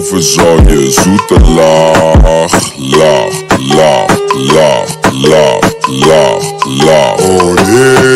Over zou zoete laag, laag, laag, laag, laag, laag, laag. Oh nee.